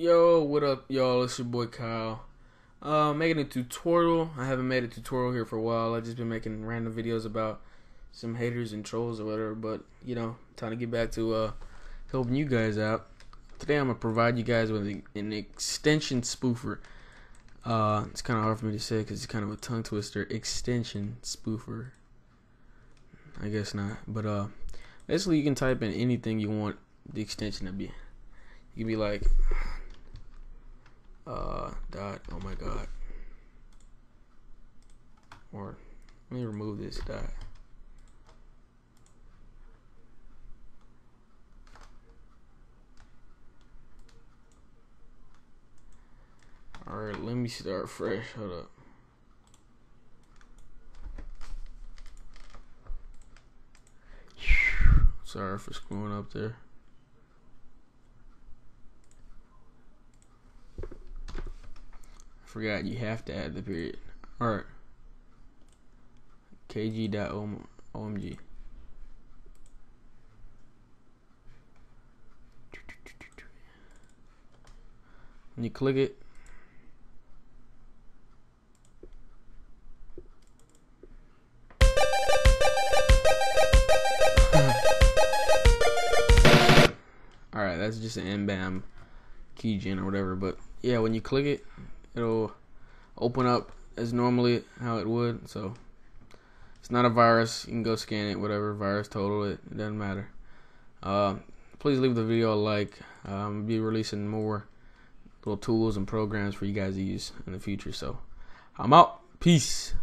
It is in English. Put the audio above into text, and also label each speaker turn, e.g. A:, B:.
A: Yo, what up, y'all? It's your boy Kyle. Uh, making a tutorial. I haven't made a tutorial here for a while. I've just been making random videos about some haters and trolls or whatever. But you know, time to get back to uh, helping you guys out. Today, I'm gonna provide you guys with an extension spoofer. Uh, it's kind of hard for me to say because it's kind of a tongue twister. Extension spoofer. I guess not, but uh, basically you can type in anything you want the extension to be. You can be like uh, dot. Oh my god. Or let me remove this dot. Alright, let me start fresh. Hold up. Sorry for screwing up there. Forgot you have to add the period. Alright. kg.omg. When you click it, Alright, that's just an mbam keygen or whatever, but yeah, when you click it, it'll open up as normally how it would. So it's not a virus. You can go scan it, whatever VirusTotal it. It doesn't matter. Uh, please leave the video a like. Um, be releasing more little tools and programs for you guys to use in the future. So I'm out. Peace.